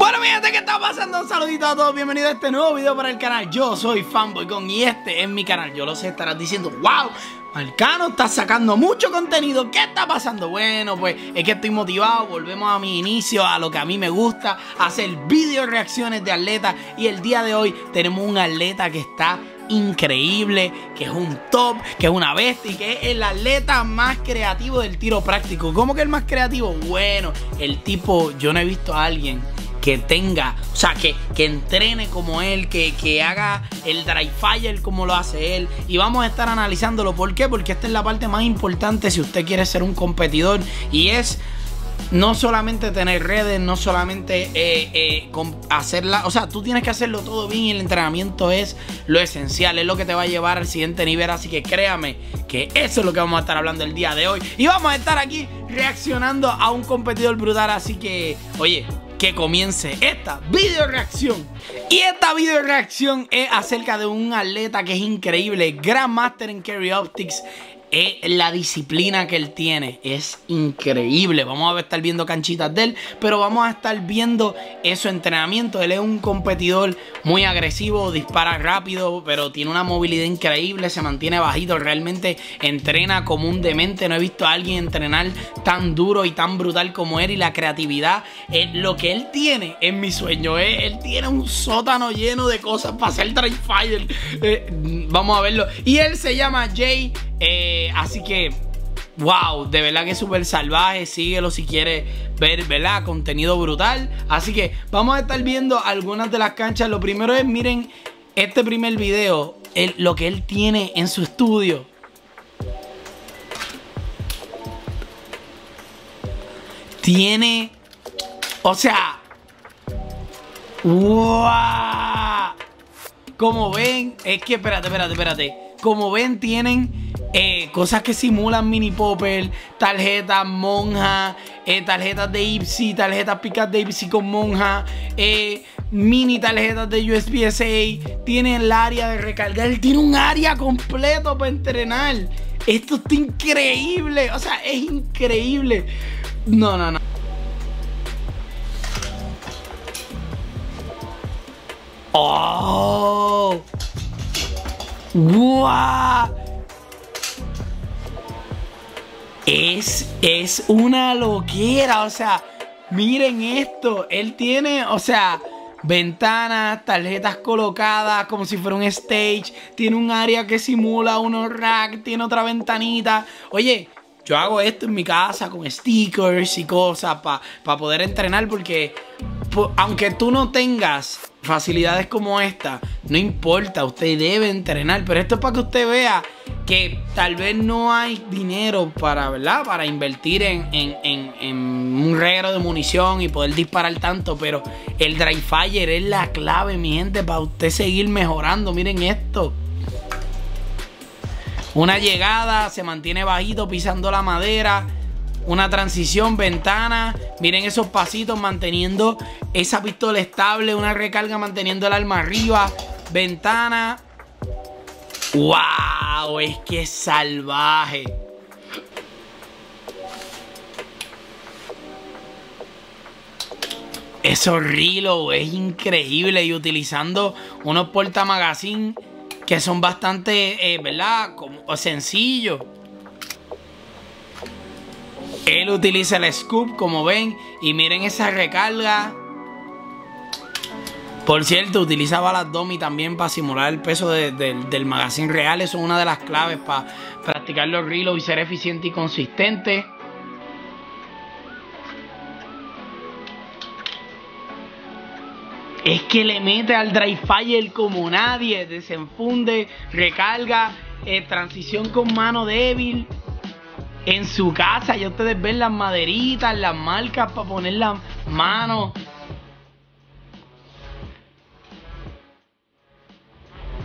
Bueno mi gente, ¿qué está pasando? Un saludito a todos, bienvenidos a este nuevo video para el canal Yo soy Fanboycon y este es mi canal Yo lo sé, estarás diciendo, wow, Marcano está sacando mucho contenido ¿Qué está pasando? Bueno, pues es que estoy motivado Volvemos a mi inicio, a lo que a mí me gusta Hacer video reacciones de atletas Y el día de hoy tenemos un atleta que está increíble, que es un top, que es una bestia y que es el atleta más creativo del tiro práctico. ¿Cómo que el más creativo? Bueno, el tipo, yo no he visto a alguien que tenga, o sea, que, que entrene como él, que, que haga el dry fire como lo hace él. Y vamos a estar analizándolo. ¿Por qué? Porque esta es la parte más importante si usted quiere ser un competidor. Y es no solamente tener redes, no solamente eh, eh, hacerla, o sea, tú tienes que hacerlo todo bien y el entrenamiento es lo esencial, es lo que te va a llevar al siguiente nivel, así que créame que eso es lo que vamos a estar hablando el día de hoy y vamos a estar aquí reaccionando a un competidor brutal, así que, oye, que comience esta video reacción. Y esta video reacción es acerca de un atleta que es increíble, Grandmaster en Carry Optics es la disciplina que él tiene. Es increíble. Vamos a estar viendo canchitas de él, pero vamos a estar viendo su entrenamiento. Él es un competidor muy agresivo, dispara rápido, pero tiene una movilidad increíble, se mantiene bajito, realmente entrena como un demente. No he visto a alguien entrenar tan duro y tan brutal como él y la creatividad. Eh, lo que él tiene es mi sueño. Eh. Él tiene un sótano lleno de cosas para hacer try fire. Eh, vamos a verlo. Y él se llama Jay. Eh, así que, wow, de verdad que es súper salvaje. Síguelo si quieres ver, ¿verdad? Contenido brutal. Así que vamos a estar viendo algunas de las canchas. Lo primero es, miren, este primer video, lo que él tiene en su estudio. Tiene, o sea, wow. Como ven, es que, espérate, espérate, espérate. Como ven, tienen eh, cosas que simulan mini popper, tarjetas monja, eh, tarjetas de Ipsy, tarjetas picas de Ipsy con monja, eh, mini tarjetas de USB-SA, tiene el área de recargar, tiene un área completo para entrenar. Esto está increíble, o sea, es increíble. No, no, no. ¡Oh! ¡Wow! Es, es una loquera, o sea, miren esto, él tiene, o sea, ventanas, tarjetas colocadas como si fuera un stage, tiene un área que simula unos rack, tiene otra ventanita. Oye, yo hago esto en mi casa con stickers y cosas para poder entrenar porque aunque tú no tengas facilidades como esta, no importa, usted debe entrenar, pero esto es para que usted vea que tal vez no hay dinero para, ¿verdad? Para invertir en, un reguero de munición y poder disparar tanto, pero el dry fire es la clave, mi gente, para usted seguir mejorando. Miren esto. Una llegada, se mantiene bajito pisando la madera. Una transición, ventana. Miren esos pasitos manteniendo esa pistola estable. Una recarga manteniendo el arma arriba. Ventana. ¡Wow! Es que salvaje. Eso rilo es increíble. Y utilizando unos portamagazine que son bastante, eh, ¿verdad? Como, sencillos. Él utiliza el scoop, como ven, y miren esa recarga. Por cierto, utilizaba las Domi también para simular el peso del magazine real. Eso es una de las claves para practicar los reloads y ser eficiente y consistente. es que le mete al dry fire como nadie, desenfunde, recarga, eh, transición con mano débil. En su casa ya ustedes ven las maderitas, las marcas para poner las manos.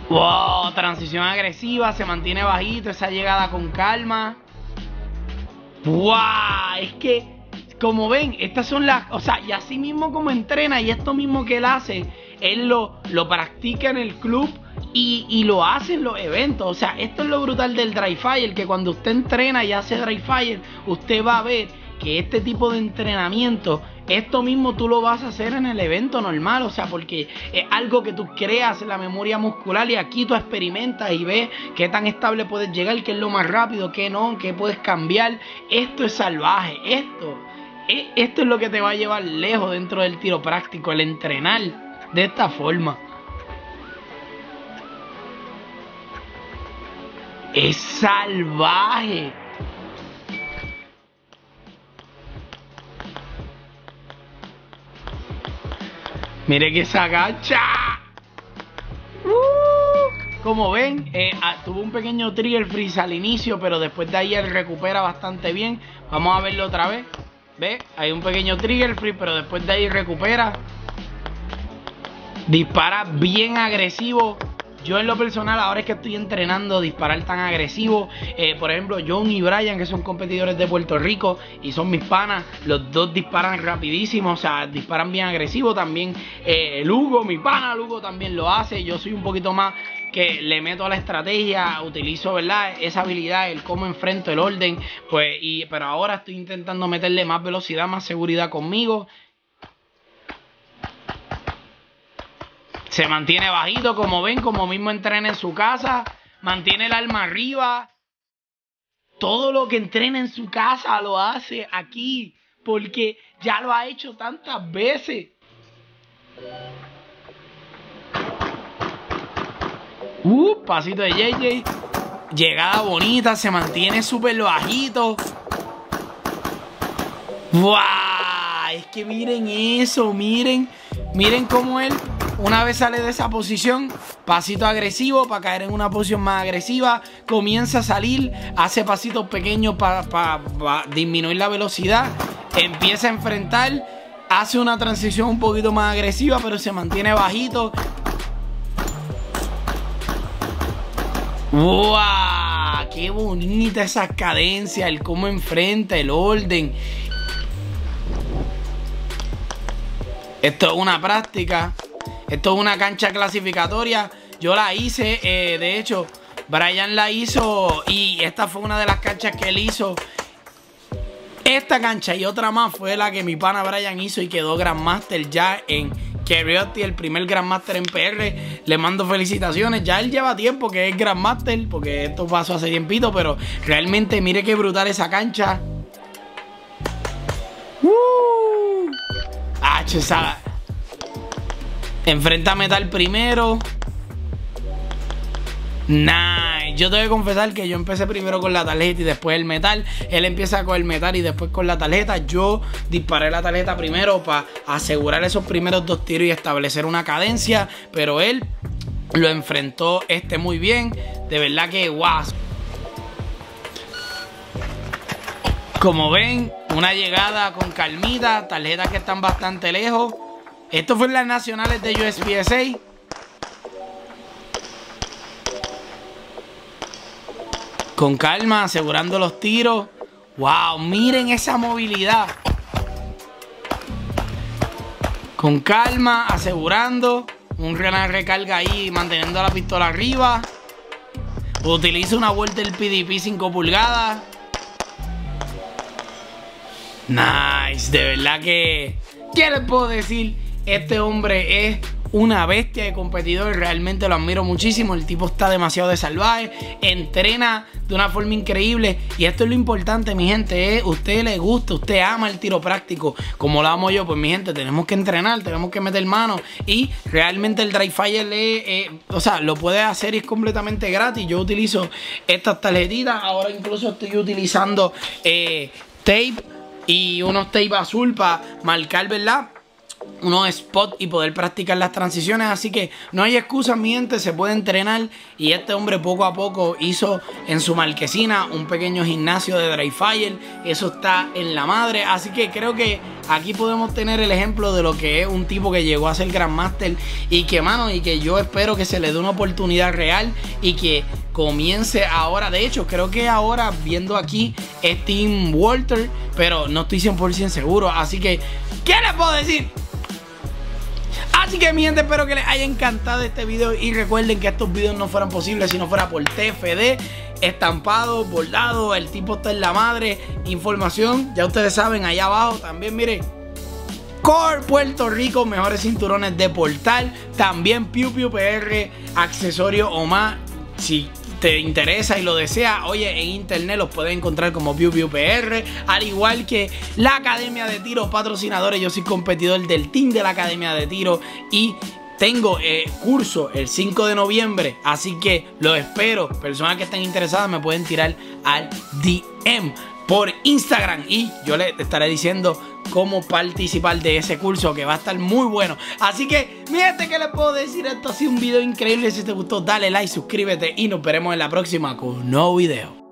Wow, transición agresiva, se mantiene bajito, esa llegada con calma. Wow, es que como ven, estas son las, o sea, y así mismo como entrena y esto mismo que él hace, él lo, lo practica en el club y, lo hace en los eventos. O sea, esto es lo brutal del dry fire, que cuando usted entrena y hace dry fire, usted va a ver que este tipo de entrenamiento, esto mismo tú lo vas a hacer en el evento normal, o sea, porque es algo que tú creas en la memoria muscular y aquí tú experimentas y ves qué tan estable puedes llegar, qué es lo más rápido, qué no, qué puedes cambiar. Esto es salvaje, esto, e, esto es lo que te va a llevar lejos dentro del tiro práctico, el entrenar de esta forma. Es salvaje. Mire que se agacha. Uh, como ven, eh, ah, tuvo un pequeño trigger freeze al inicio, pero después de ahí él recupera bastante bien. Vamos a verlo otra vez. ¿Ve? Hay un pequeño trigger freeze, pero después de ahí recupera. Dispara bien agresivo. Yo en lo personal, ahora es que estoy entrenando disparar tan agresivo. Eh, por ejemplo, John y Brian, que son competidores de Puerto Rico y son mis panas, los dos disparan rapidísimo, o sea, disparan bien agresivo. También eh, Lugo, mi pana Lugo también lo hace. Yo soy un poquito más que le meto a la estrategia, utilizo, ¿verdad? Esa habilidad, el cómo enfrento el orden, pues, y, pero ahora estoy intentando meterle más velocidad, más seguridad conmigo. Se mantiene bajito, como ven, como mismo entrena en su casa. Mantiene el alma arriba. Todo lo que entrena en su casa lo hace aquí. Porque ya lo ha hecho tantas veces. Uh, pasito de JJ. Llegada bonita, se mantiene súper bajito. ¡Wow! Es que miren eso, miren. Miren cómo él una vez sale de esa posición, pasito agresivo para caer en una posición más agresiva, comienza a salir, hace pasitos pequeños para disminuir la velocidad, empieza a enfrentar, hace una transición un poquito más agresiva, pero se mantiene bajito. ¡Wow! ¡Qué bonita esa cadencia! El cómo enfrenta, el orden. Esto es una práctica esto es una cancha clasificatoria. Yo la hice, eh, de hecho, Brian la hizo y esta fue una de las canchas que él hizo. Esta cancha y otra más fue la que mi pana Brian hizo y quedó Grandmaster ya en Cariotti, el primer Grandmaster en PR. Le mando felicitaciones. Ya él lleva tiempo que es Grandmaster, porque esto pasó hace tiempito, pero realmente mire qué brutal esa cancha. ¡Uh! H, esa, Enfrenta Metal primero. Nice. Yo tengo que confesar que yo empecé primero con la tarjeta y después el metal. Él empieza con el metal y después con la tarjeta. Yo disparé la tarjeta primero para asegurar esos primeros dos tiros y establecer una cadencia. Pero él lo enfrentó este muy bien. De verdad que guau. Como ven, una llegada con calmita. Tarjetas que están bastante lejos. Esto fue en las nacionales de USPSA. Con calma, asegurando los tiros. ¡Wow! Miren esa movilidad. Con calma, asegurando. Un gran recarga ahí, manteniendo la pistola arriba. Utiliza una vuelta del PDP 5 pulgadas. Nice, de verdad que... ¿Qué les puedo decir? Este hombre es una bestia de competidor, realmente lo admiro muchísimo. El tipo está demasiado de salvaje, entrena de una forma increíble. Y esto es lo importante, mi gente: es usted le gusta, usted ama el tiro práctico, como lo amo yo. Pues, mi gente, tenemos que entrenar, tenemos que meter mano. Y realmente el Dry Fire, le, o sea, lo puede hacer y es completamente gratis. Yo utilizo estas tarjetitas, ahora incluso estoy utilizando eh, tape y unos tape azul para marcar, ¿verdad? Unos spots y poder practicar las transiciones. Así que no hay excusa, mi gente, se puede entrenar. Y este hombre poco a poco hizo en su marquesina un pequeño gimnasio de dry fire. Eso está en la madre. Así que creo que aquí podemos tener el ejemplo de lo que es un tipo que llegó a ser Grandmaster. Y que, mano, y que yo espero que se le dé una oportunidad real y que comience ahora. De hecho, creo que ahora viendo aquí es Team Walter, pero no estoy 100% seguro. Así que, ¿qué les puedo decir? Así que mi gente, espero que les haya encantado este video y recuerden que estos videos no fueran posibles si no fuera por TFD, estampado, bordado, el tipo está en la madre, información, ya ustedes saben, allá abajo también, miren. Core Puerto Rico, mejores cinturones de portal, también Piu Piu PR, accesorio o más. Si te interesa y lo desea, oye, en internet los puedes encontrar como Piu Piu PR, al igual que la Academia de Tiro, patrocinadores. Yo soy competidor del team de la Academia de Tiro y tengo eh, curso el 5 de noviembre, así que lo espero. Personas que estén interesadas me pueden tirar al DM por Instagram y yo les estaré diciendo cómo participar de ese curso que va a estar muy bueno. Así que, mi gente, ¿qué les puedo decir? Esto ha sido un video increíble. Si te gustó, dale like, suscríbete y nos veremos en la próxima con un nuevo video.